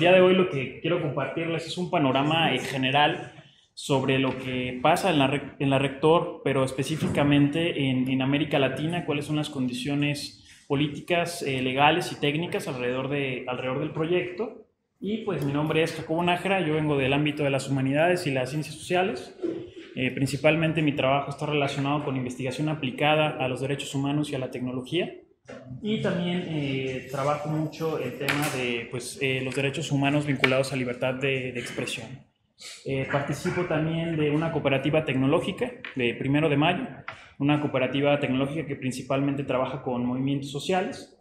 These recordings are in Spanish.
El día de hoy lo que quiero compartirles es un panorama general sobre lo que pasa en la, en la Rector, pero específicamente en, en, América Latina, cuáles son las condiciones políticas, eh, legales y técnicas alrededor, de, alrededor del proyecto. Y pues mi nombre es Jacobo Nájera, yo vengo del ámbito de las humanidades y las ciencias sociales. Eh, principalmente mi trabajo está relacionado con investigación aplicada a los derechos humanos y a la tecnología. Y también eh, trabajo mucho el tema de pues, eh, los derechos humanos vinculados a libertad de, de expresión. Eh, participo también de una cooperativa tecnológica de Primero de Mayo, una cooperativa tecnológica que principalmente trabaja con movimientos sociales.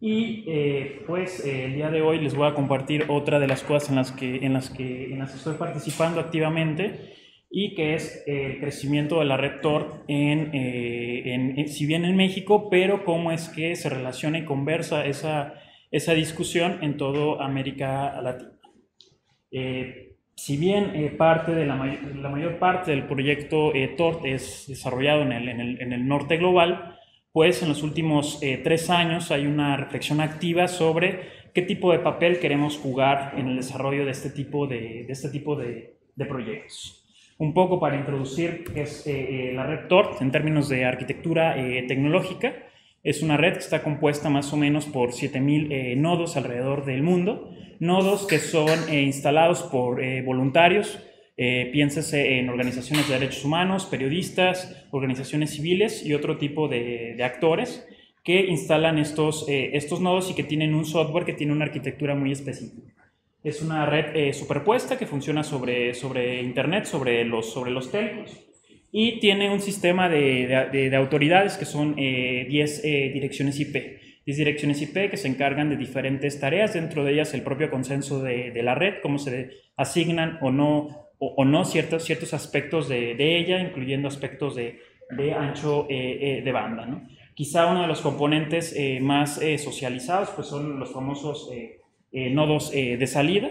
Y eh, pues eh, el día de hoy les voy a compartir otra de las cosas en las que, en las que, en las que estoy participando activamente y que es el crecimiento de la red Tor, en, en, si bien en México, pero cómo es que se relaciona y conversa esa, esa discusión en toda América Latina. Eh, si bien eh, parte de la, may la, mayor parte del proyecto eh, TORT es desarrollado en el, en, el, en el, norte global, pues en los últimos eh, tres años hay una reflexión activa sobre qué tipo de papel queremos jugar en el desarrollo de este tipo de, de este tipo de, de proyectos un poco para introducir es eh, la red TORT en términos de arquitectura eh, tecnológica. Es una red que está compuesta más o menos por 7.000 eh, nodos alrededor del mundo, nodos que son instalados por voluntarios, piénsese en organizaciones de derechos humanos, periodistas, organizaciones civiles y otro tipo de, de actores que instalan estos, estos nodos y que tienen un software que tiene una arquitectura muy específica. Es una red eh, superpuesta que funciona sobre, sobre Internet, sobre los, sobre los telcos, y tiene un sistema de, de, de autoridades que son 10 eh, eh, direcciones IP. 10 direcciones IP que se encargan de diferentes tareas, dentro de ellas el propio consenso de, de la red, cómo se asignan o no, o, o no ciertos, ciertos aspectos de, ella, incluyendo aspectos de, ancho de banda. ¿no? Quizá uno de los componentes más socializados pues son los famosos eh, nodos eh, de salida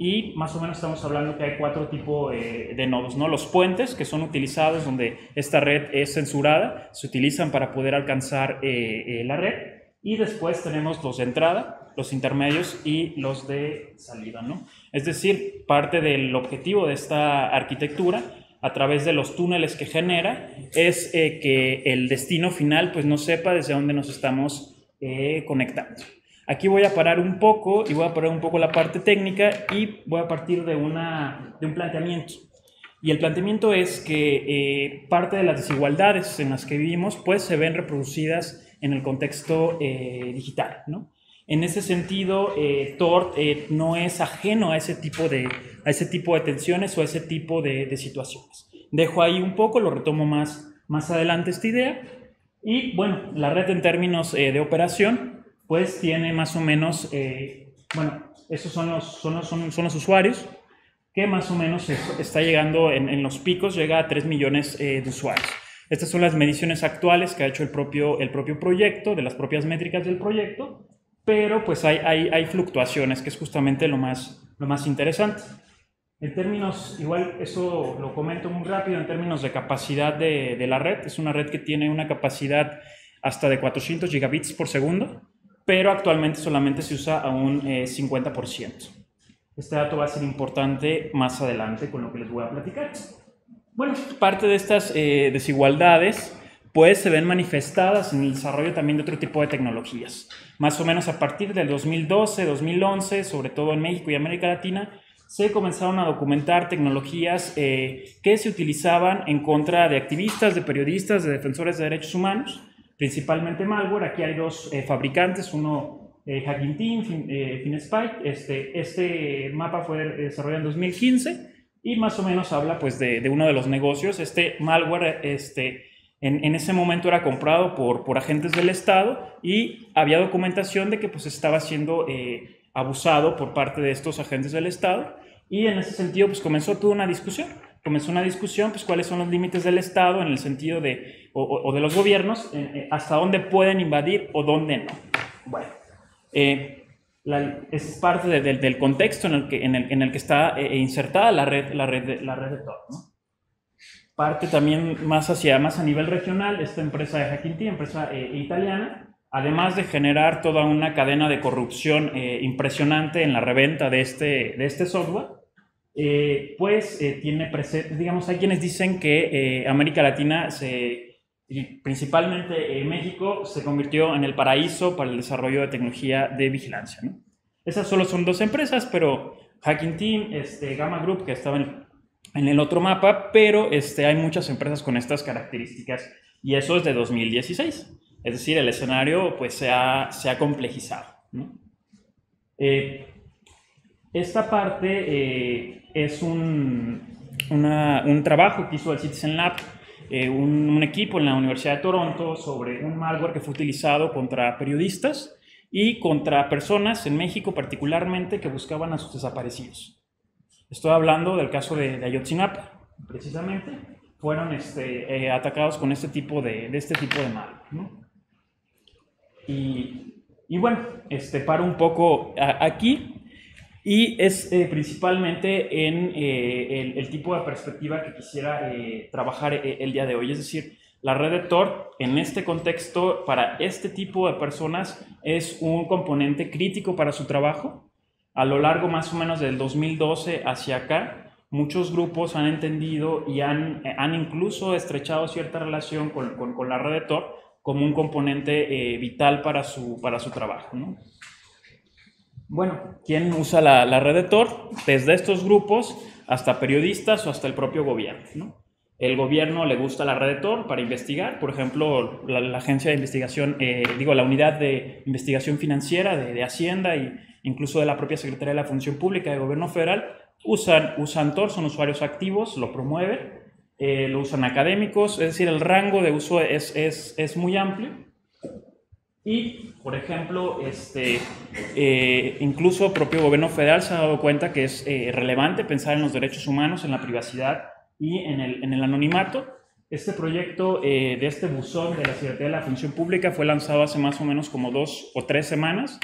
y más o menos estamos hablando que hay cuatro tipos eh, de nodos, ¿no? Los puentes que son utilizados donde esta red es censurada, se utilizan para poder alcanzar eh, la red y después tenemos los de entrada, los intermedios y los de salida, ¿no? Es decir, parte del objetivo de esta arquitectura a través de los túneles que genera es que el destino final pues no sepa desde dónde nos estamos conectando. Aquí voy a parar un poco y voy a parar un poco la parte técnica y voy a partir de, una, de un planteamiento. Y el planteamiento es que eh, parte de las desigualdades en las que vivimos pues se ven reproducidas en el contexto eh, digital. ¿no? En ese sentido, eh, TORT eh, no es ajeno a ese, tipo de, a ese tipo de tensiones o a ese tipo de, de situaciones. Dejo ahí un poco, lo retomo más, más adelante esta idea. Y bueno, la red en términos de operación pues tiene más o menos, eh, bueno, esos son los, son, los, son, los usuarios, que más o menos está llegando en, en los picos, llega a 3 millones eh, de usuarios. Estas son las mediciones actuales que ha hecho el propio, el propio proyecto, de las propias métricas del proyecto, pero pues hay, hay, hay fluctuaciones, que es justamente lo más, lo más interesante. En términos, igual eso lo comento muy rápido, en términos de capacidad de, de la red, es una red que tiene una capacidad hasta de 400 gigabits por segundo, pero actualmente solamente se usa a un eh, 50%. Este dato va a ser importante más adelante con lo que les voy a platicar. Bueno, parte de estas eh, desigualdades pues se ven manifestadas en el desarrollo también de otro tipo de tecnologías. Más o menos a partir del 2012, 2011, sobre todo en México y América Latina, se comenzaron a documentar tecnologías eh, que se utilizaban en contra de activistas, de periodistas, de defensores de derechos humanos, principalmente malware. Aquí hay dos eh, fabricantes, uno eh, Hacking Team, fin, eh, FinSpike. Este, este mapa fue desarrollado en 2015 y más o menos habla pues de, de uno de los negocios. Este malware este, en, en, ese momento era comprado por, por agentes del Estado y había documentación de que pues estaba siendo eh, abusado por parte de estos agentes del Estado y en ese sentido pues comenzó toda una discusión comenzó una discusión, pues cuáles son los límites del Estado en el sentido de, o, o de los gobiernos, eh, eh, hasta dónde pueden invadir o dónde no. Bueno, eh, la, es parte de, de, del contexto en el que, en el, en el que está eh, insertada la red, la red de, la red de todo. ¿no? Parte también más hacia, más a nivel regional, esta empresa de Hacking Team, empresa eh, italiana, además de generar toda una cadena de corrupción eh, impresionante en la reventa de este, de este software, eh, pues eh, tiene digamos, hay quienes dicen que América Latina, se, principalmente México, se convirtió en el paraíso para el desarrollo de tecnología de vigilancia. Esas solo son dos empresas, pero Hacking Team, este, Gamma Group, que estaba en, en el otro mapa, pero este, hay muchas empresas con estas características y eso es de 2016. Es decir, el escenario pues, se, ha, se ha complejizado. Eh, esta parte eh, es un, un, trabajo que hizo el Citizen Lab, eh, un, un, equipo en la Universidad de Toronto sobre un malware que fue utilizado contra periodistas y contra personas en México particularmente que buscaban a sus desaparecidos. Estoy hablando del caso de, de Ayotzinapa, precisamente, fueron este, atacados con este tipo de, de este tipo de malware. ¿no? Y, bueno, este, paro un poco aquí y es eh, principalmente en eh, el, tipo de perspectiva que quisiera eh, trabajar el día de hoy. Es decir, la red de Tor en este contexto para este tipo de personas es un componente crítico para su trabajo. A lo largo más o menos del 2012 hacia acá, muchos grupos han entendido y han, han incluso estrechado cierta relación con, con, con la red de Tor como un componente eh, vital para su, para su trabajo. Bueno, ¿quién usa la, red de Tor? Desde estos grupos hasta periodistas o hasta el propio gobierno. El gobierno le gusta la red de Tor para investigar, por ejemplo, la, agencia de investigación, eh, digo, la unidad de investigación financiera de, Hacienda e incluso de la propia Secretaría de la Función Pública de Gobierno Federal usan, usan Tor, son usuarios activos, lo promueven eh, lo usan académicos, es decir, el rango de uso es, es, es muy amplio. Y, por ejemplo, este, eh, incluso el propio gobierno federal se ha dado cuenta que es eh, relevante pensar en los derechos humanos, en la privacidad y en el, en el anonimato. Este proyecto de este buzón de la Secretaría de la Función Pública fue lanzado hace más o menos como dos o tres semanas,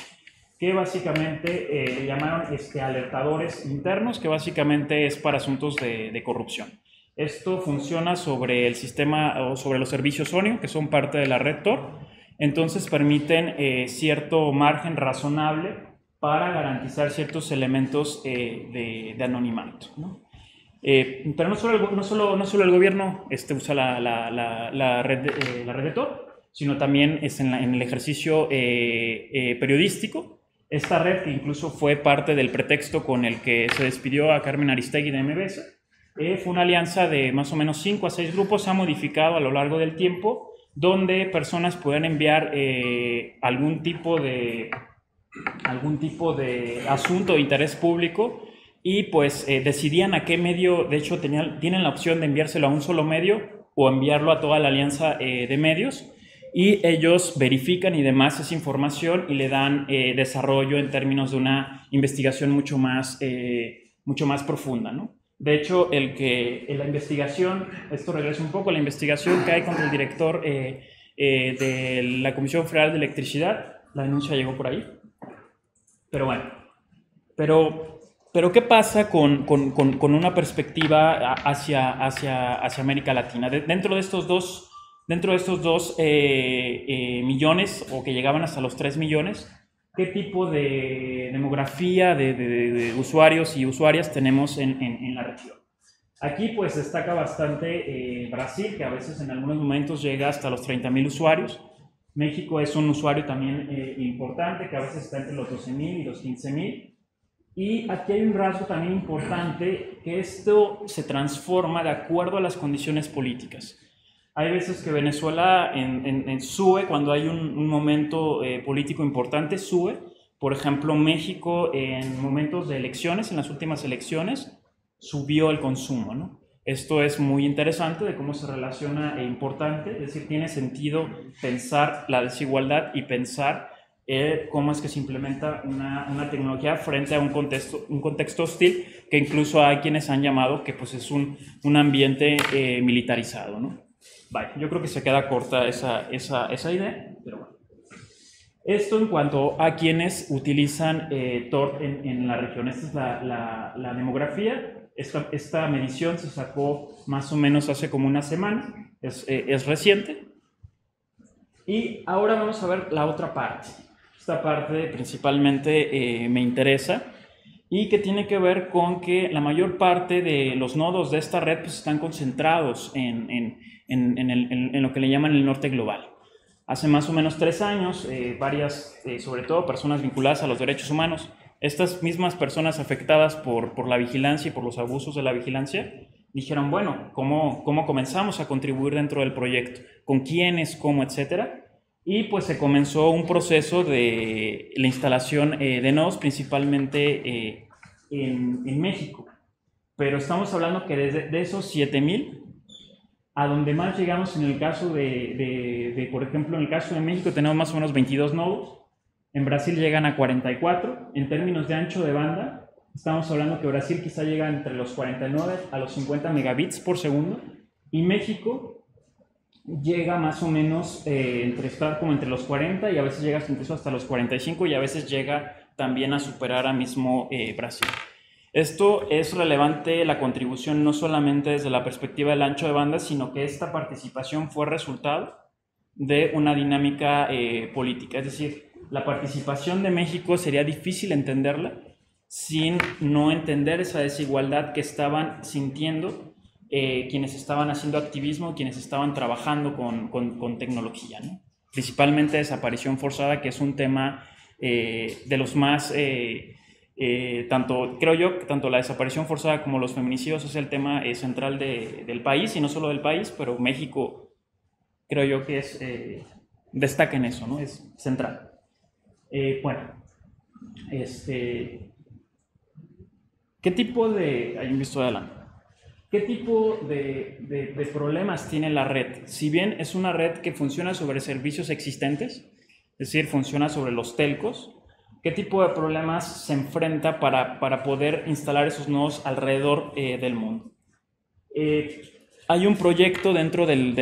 que básicamente llamaron este, alertadores internos, que básicamente es para asuntos de, de corrupción. Esto funciona sobre el sistema o sobre los servicios ONIO, que son parte de la red Tor. Entonces permiten eh, cierto margen razonable para garantizar ciertos elementos eh, de, anonimato. Eh, pero no solo, el, no, solo, no solo el gobierno este, usa la, la, la, red, de, la red de Tor, sino también es en, en el ejercicio periodístico. Esta red, que incluso fue parte del pretexto con el que se despidió a Carmen Aristegui de MBS, eh, fue una alianza de más o menos 5 a 6 grupos, se ha modificado a lo largo del tiempo, donde personas pueden enviar eh, algún, tipo de, algún tipo de asunto de interés público y pues eh, decidían a qué medio, de hecho tenían, tienen la opción de enviárselo a un solo medio o enviarlo a toda la alianza de medios y ellos verifican y demás esa información y le dan desarrollo en términos de una investigación mucho más, mucho más profunda, ¿no? De hecho, el que en la investigación, esto regresa un poco, la investigación hay contra el director eh, eh, de la Comisión Federal de Electricidad, la denuncia llegó por ahí. Pero bueno, pero, pero ¿qué pasa con, con, con, una perspectiva hacia, hacia, hacia América Latina? dentro de estos dos, dentro de estos dos eh, millones, o que llegaban hasta los tres millones, qué tipo de demografía de, usuarios y usuarias tenemos en, la región. Aquí pues destaca bastante eh, Brasil, que a veces en algunos momentos llega hasta los 30.000 usuarios. México es un usuario también eh, importante, que a veces está entre los 12.000 y los 15.000. Y aquí hay un rasgo también importante, que esto se transforma de acuerdo a las condiciones políticas. Hay veces que Venezuela en, sube cuando hay un, momento eh, político importante, sube. Por ejemplo, México en momentos de elecciones, en las últimas elecciones, subió el consumo. ¿no? Esto es muy interesante de cómo se relaciona e importante, es decir, tiene sentido pensar la desigualdad y pensar eh, cómo es que se implementa una, una, tecnología frente a un contexto, un contexto hostil que incluso hay quienes han llamado que pues, es un, un ambiente eh, militarizado. ¿no? Yo creo que se queda corta esa, esa, esa idea, pero bueno. Esto en cuanto a quienes utilizan eh, TOR en, en, la región. Esta es la, la, demografía. Esta, esta, medición se sacó más o menos hace como una semana. Es, eh, es reciente. Y ahora vamos a ver la otra parte. Esta parte principalmente eh, me interesa y que tiene que ver con que la mayor parte de los nodos de esta red pues, están concentrados en, en, en, en, lo que le llaman el norte global. Hace más o menos tres años, eh, varias, eh, sobre todo personas vinculadas a los derechos humanos, estas mismas personas afectadas por, por la vigilancia y por los abusos de la vigilancia, dijeron, bueno, ¿cómo, ¿cómo comenzamos a contribuir dentro del proyecto? ¿Con quiénes? ¿Cómo? Etcétera. Y pues se comenzó un proceso de la instalación eh, de nodos, principalmente eh, en, en, México. Pero estamos hablando que desde de esos 7000, a donde más llegamos en el caso de, de, de, por ejemplo, en el caso de México tenemos más o menos 22 nodos, en Brasil llegan a 44, en términos de ancho de banda, estamos hablando que Brasil quizá llega entre los 49 a los 50 megabits por segundo, y México llega más o menos eh, entre estar como entre los 40 y a veces llega incluso hasta los 45 y a veces llega también a superar a mismo eh, Brasil. Esto es relevante la contribución no solamente desde la perspectiva del ancho de banda, sino que esta participación fue resultado de una dinámica eh, política. Es decir, la participación de México sería difícil entenderla sin no entender esa desigualdad que estaban sintiendo eh, quienes estaban haciendo activismo, quienes estaban trabajando con, con, tecnología, ¿no? principalmente desaparición forzada, que es un tema eh, de los más, eh, tanto, creo yo, que tanto la desaparición forzada como los feminicidios es el tema central de, del país, y no solo del país, pero México creo yo que es, destaca en eso, ¿no? es central. bueno, este, ¿qué tipo de... Ahí me estoy adelante. ¿Qué tipo de, problemas tiene la red? Si bien es una red que funciona sobre servicios existentes, es decir, funciona sobre los telcos, ¿qué tipo de problemas se enfrenta para, poder instalar esos nodos alrededor eh, del mundo? Eh, hay un proyecto dentro del,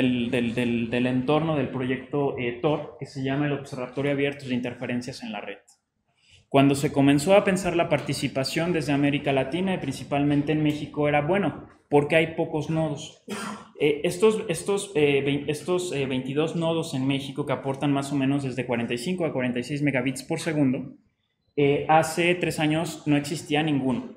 entorno del proyecto eh, TOR que se llama el Observatorio Abierto de Interferencias en la Red. Cuando se comenzó a pensar la participación desde América Latina y principalmente en México era, bueno, porque hay pocos nodos. Eh, estos estos, eh, estos 22 eh, nodos en México que aportan más o menos desde 45 a 46 megabits por segundo, hace tres años no existía ninguno.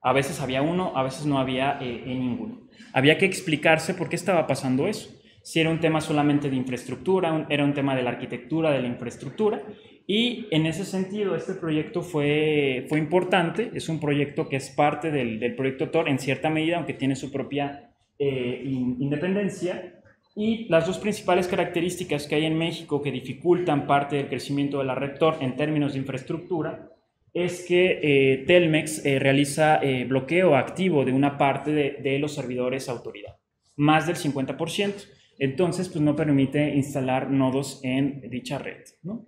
A veces había uno, a veces no había ninguno. Había que explicarse por qué estaba pasando eso. Si era un tema solamente de infraestructura, era un tema de la arquitectura de la infraestructura, y en ese sentido, este proyecto fue, fue importante, es un proyecto que es parte del, del proyecto TOR en cierta medida, aunque tiene su propia eh, independencia. Y las dos principales características que hay en México que dificultan parte del crecimiento de la red TOR en términos de infraestructura es que eh, Telmex eh, realiza bloqueo activo de una parte de, de, los servidores autoridad, más del 50%. Entonces, pues no permite instalar nodos en dicha red. ¿no?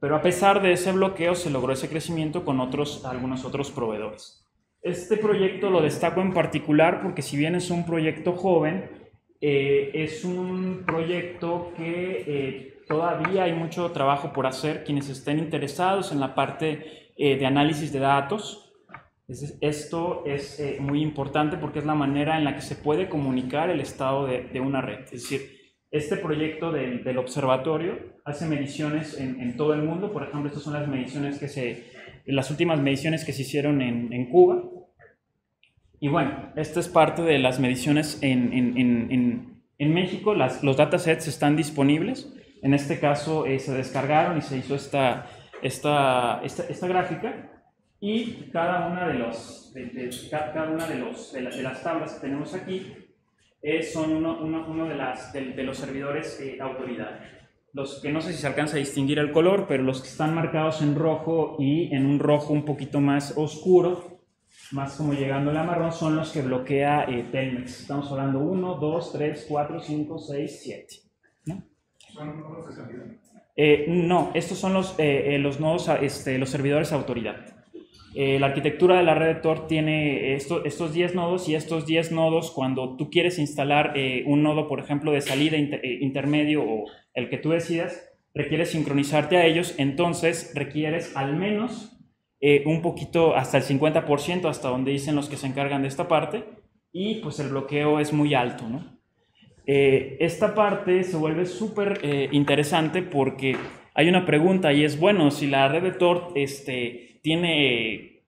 Pero a pesar de ese bloqueo se logró ese crecimiento con otros, algunos otros proveedores. Este proyecto lo destaco en particular porque si bien es un proyecto joven, eh, es un proyecto que eh, todavía hay mucho trabajo por hacer. Quienes estén interesados en la parte eh, de análisis de datos, esto es muy importante porque es la manera en la que se puede comunicar el estado de, de una red. Es decir, este proyecto del, del observatorio hace mediciones en, en, todo el mundo. Por ejemplo, estas son las mediciones que se, las últimas mediciones que se hicieron en, en Cuba. Y bueno, esta es parte de las mediciones en, en México. Las, los datasets están disponibles. En este caso eh, se descargaron y se hizo esta, esta, esta, esta gráfica. Y cada una de, los, de, cada una de, los, de, de las tablas que tenemos aquí son uno, uno, de, las, de, los servidores eh, autoridad. Los que no sé si se alcanza a distinguir el color, pero los que están marcados en rojo y en un rojo un poquito más oscuro, más como llegando al marrón, son los que bloquea eh, Telmex. Estamos hablando 1, 2, 3, 4, 5, 6, 7. ¿no? ¿Son nodos de servidor? Eh, no, estos son los, eh, los nodos, este, los servidores autoridad. Eh, la arquitectura de la red Tor tiene estos 10 nodos y estos 10 nodos, cuando tú quieres instalar eh, un nodo, por ejemplo, de salida eh, intermedio o el que tú decidas, requieres sincronizarte a ellos, entonces requieres al menos un poquito, hasta el 50%, hasta donde dicen los que se encargan de esta parte, y pues el bloqueo es muy alto, esta parte se vuelve súper interesante porque hay una pregunta y es, bueno, si la red de Tor este, tiene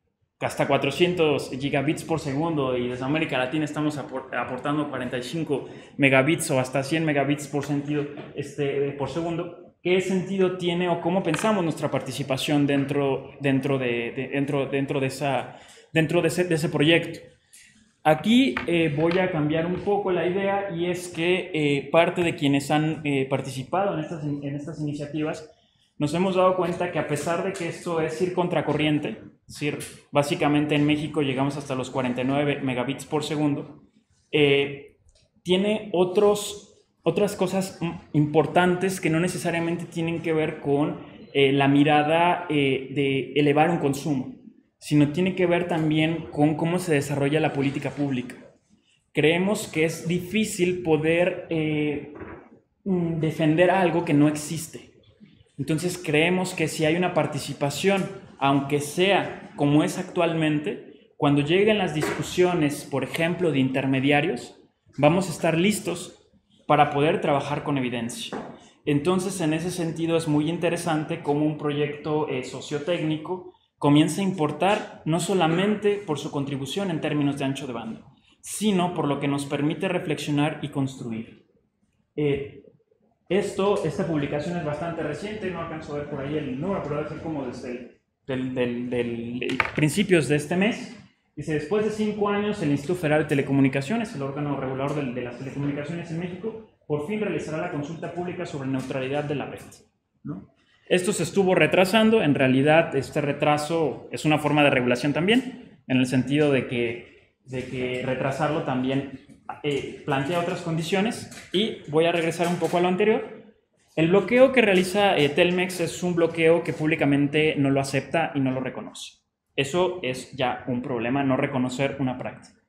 hasta 400 gigabits por segundo y desde América Latina estamos aportando 45 megabits o hasta 100 megabits por, sentido, este, por segundo, ¿qué sentido tiene o cómo pensamos nuestra participación dentro, dentro, de, dentro, dentro, de, esa, dentro de, ese, proyecto? Aquí eh, voy a cambiar un poco la idea y es que eh, parte de quienes han eh, participado en estas, en estas iniciativas nos hemos dado cuenta que a pesar de que esto es ir contracorriente, es decir, básicamente en México llegamos hasta los 49 megabits por segundo, tiene otros, otras cosas importantes que no necesariamente tienen que ver con la mirada de elevar un consumo sino tiene que ver también con cómo se desarrolla la política pública. Creemos que es difícil poder eh, mm, defender algo que no existe. Entonces creemos que si hay una participación, aunque sea como es actualmente, cuando lleguen las discusiones, por ejemplo, de intermediarios, vamos a estar listos para poder trabajar con evidencia. Entonces, en ese sentido, es muy interesante como un proyecto eh, sociotécnico comienza a importar no solamente por su contribución en términos de ancho de banda, sino por lo que nos permite reflexionar y construir. Eh, esto, esta publicación es bastante reciente, no alcanzo a ver por ahí el número, pero debe ser como desde el, principios de este mes. Dice, después de cinco años, el Instituto Federal de Telecomunicaciones, el órgano regulador de, de las telecomunicaciones en México, por fin realizará la consulta pública sobre neutralidad de la red. ¿no? Esto se estuvo retrasando, en realidad este retraso es una forma de regulación también, en el sentido de que, de que retrasarlo también eh, plantea otras condiciones y voy a regresar un poco a lo anterior. El bloqueo que realiza eh, Telmex es un bloqueo que públicamente no lo acepta y no lo reconoce. Eso es ya un problema, no reconocer una práctica.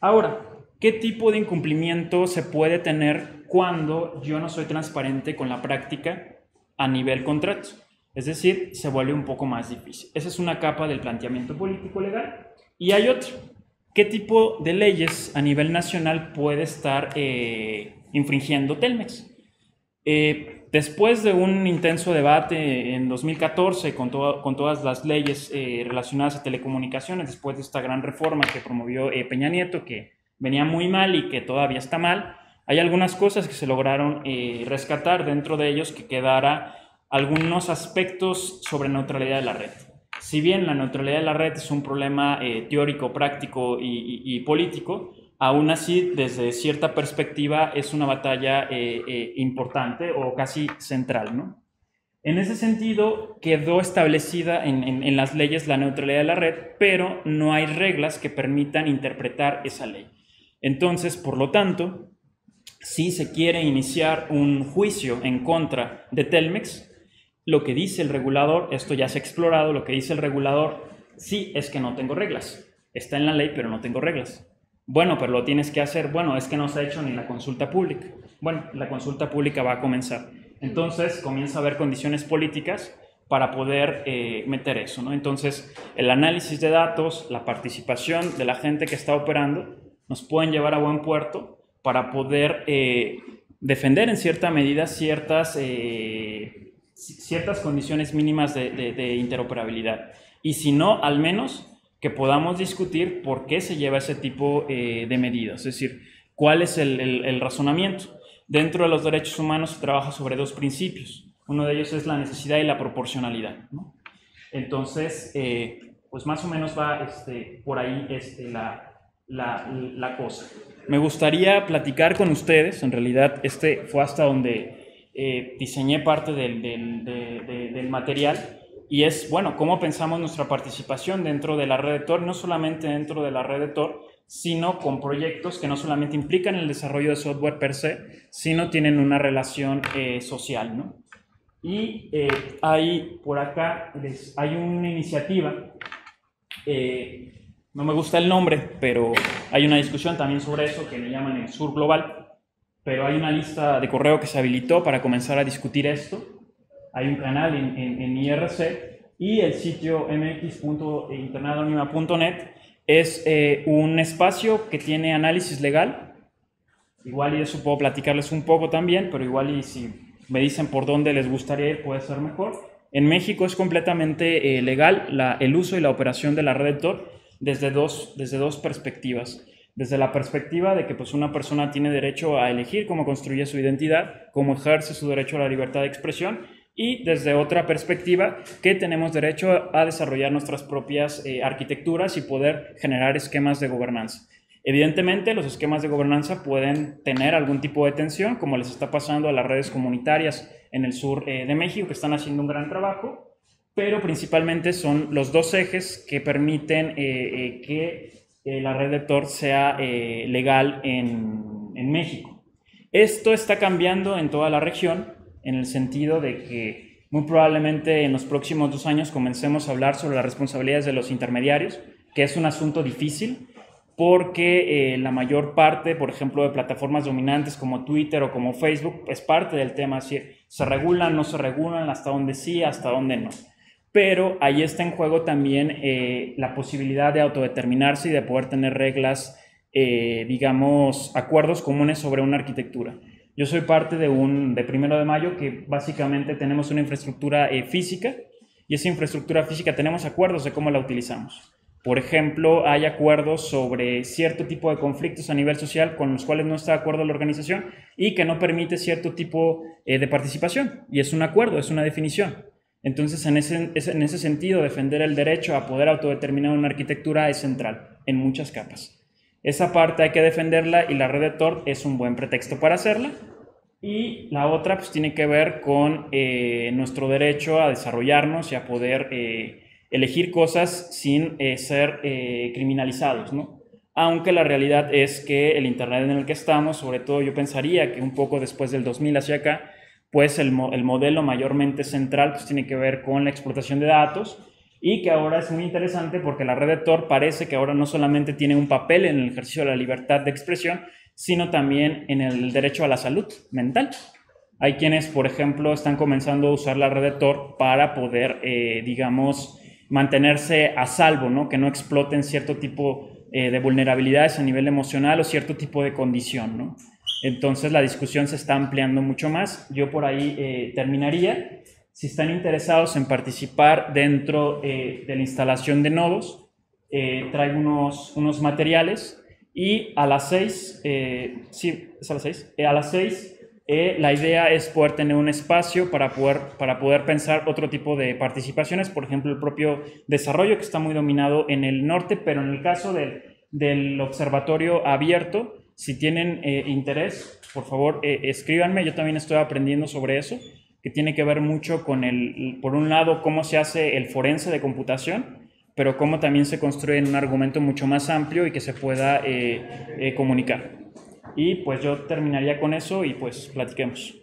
Ahora, ¿qué tipo de incumplimiento se puede tener cuando yo no soy transparente con la práctica a nivel contrato. Es decir, se vuelve un poco más difícil. Esa es una capa del planteamiento político legal. Y hay otro. ¿Qué tipo de leyes a nivel nacional puede estar eh, infringiendo Telmex? Eh, después de un intenso debate en 2014 con, con todas las leyes eh, relacionadas a telecomunicaciones, después de esta gran reforma que promovió Peña Nieto, que venía muy mal y que todavía está mal, hay algunas cosas que se lograron eh, rescatar, dentro de ellos que quedara algunos aspectos sobre neutralidad de la red. Si bien la neutralidad de la red es un problema eh, teórico, práctico y, político, aún así, desde cierta perspectiva, es una batalla eh, importante o casi central. En ese sentido, quedó establecida en, en, las leyes la neutralidad de la red, pero no hay reglas que permitan interpretar esa ley. Entonces, por lo tanto, si se quiere iniciar un juicio en contra de Telmex, lo que dice el regulador, esto ya se ha explorado, lo que dice el regulador, sí es que no tengo reglas. Está en la ley, pero no tengo reglas. Bueno, pero lo tienes que hacer. Bueno, es que no se ha hecho ni la consulta pública. Bueno, la consulta pública va a comenzar. Entonces comienza a haber condiciones políticas para poder eh, meter eso, ¿no? Entonces, el análisis de datos, la participación de la gente que está operando, nos pueden llevar a buen puerto para poder eh, defender en cierta medida ciertas, eh, ciertas condiciones mínimas de, interoperabilidad. Y si no, al menos que podamos discutir por qué se lleva ese tipo eh, de medidas, es decir, cuál es el, razonamiento. Dentro de los derechos humanos se trabaja sobre dos principios. Uno de ellos es la necesidad y la proporcionalidad. Entonces, pues más o menos va este, por ahí este, la, la, la cosa me gustaría platicar con ustedes, en realidad este fue hasta donde eh, diseñé parte del, del, material, y es, bueno, cómo pensamos nuestra participación dentro de la red de Tor, no solamente dentro de la red de Tor, sino con proyectos que no solamente implican el desarrollo de software per se, sino tienen una relación eh, social, ¿no? Y eh, hay por acá, hay una iniciativa no me gusta el nombre, pero hay una discusión también sobre eso que le llaman el sur global, pero hay una lista de correo que se habilitó para comenzar a discutir esto. Hay un canal en, IRC y el sitio mx.internadanonima.net es eh, un espacio que tiene análisis legal Igual y eso puedo platicarles un poco también, pero igual y si me dicen por dónde les gustaría ir puede ser mejor. En México es completamente eh, legal la, el uso y la operación de la red Tor desde dos, desde dos perspectivas. Desde la perspectiva de que pues, una persona tiene derecho a elegir cómo construye su identidad, cómo ejerce su derecho a la libertad de expresión y desde otra perspectiva que tenemos derecho a desarrollar nuestras propias eh, arquitecturas y poder generar esquemas de gobernanza. Evidentemente, los esquemas de gobernanza pueden tener algún tipo de tensión, como les está pasando a las redes comunitarias en el sur eh, de México, que están haciendo un gran trabajo, pero principalmente son los dos ejes que permiten eh, que la red de Tor sea legal en, en México. Esto está cambiando en toda la región, en el sentido de que muy probablemente en los próximos dos años comencemos a hablar sobre las responsabilidades de los intermediarios, que es un asunto difícil porque eh, la mayor parte, por ejemplo, de plataformas dominantes como Twitter o como Facebook es parte del tema, si se regulan, no se regulan, hasta dónde sí, hasta dónde no. Pero ahí está en juego también eh, la posibilidad de autodeterminarse y de poder tener reglas, eh, digamos, acuerdos comunes sobre una arquitectura. Yo soy parte de un de primero de mayo que básicamente tenemos una infraestructura eh, física y esa infraestructura física tenemos acuerdos de cómo la utilizamos. Por ejemplo, hay acuerdos sobre cierto tipo de conflictos a nivel social con los cuales no está de acuerdo la organización y que no permite cierto tipo de participación. Y es un acuerdo, es una definición. Entonces, en ese, en ese sentido, defender el derecho a poder autodeterminar una arquitectura es central en muchas capas. Esa parte hay que defenderla y la red de Tor es un buen pretexto para hacerla. Y la otra pues tiene que ver con eh, nuestro derecho a desarrollarnos y a poder eh, elegir cosas sin eh, ser criminalizados, ¿no? Aunque la realidad es que el Internet en el que estamos, sobre todo yo pensaría que un poco después del 2000 hacia acá, pues el, el modelo mayormente central pues tiene que ver con la explotación de datos y que ahora es muy interesante porque la red de Tor parece que ahora no solamente tiene un papel en el ejercicio de la libertad de expresión, sino también en el derecho a la salud mental. Hay quienes, por ejemplo, están comenzando a usar la red de Tor para poder, eh, digamos, mantenerse a salvo, ¿no? que no exploten cierto tipo eh, de vulnerabilidades a nivel emocional o cierto tipo de condición. ¿no? Entonces la discusión se está ampliando mucho más. Yo por ahí eh, terminaría. Si están interesados en participar dentro eh, de la instalación de nodos, eh, traigo unos, unos materiales. Y a las 6, eh, sí, a las 6, a las 6 la idea es poder tener un espacio para poder, para poder pensar otro tipo de participaciones, por ejemplo, el propio desarrollo que está muy dominado en el norte, pero en el caso del, del observatorio abierto, si tienen interés, por favor, escríbanme, yo también estoy aprendiendo sobre eso que tiene que ver mucho con el, por un lado, cómo se hace el forense de computación, pero cómo también se construye un argumento mucho más amplio y que se pueda eh, eh, comunicar. Y pues yo terminaría con eso y pues platiquemos.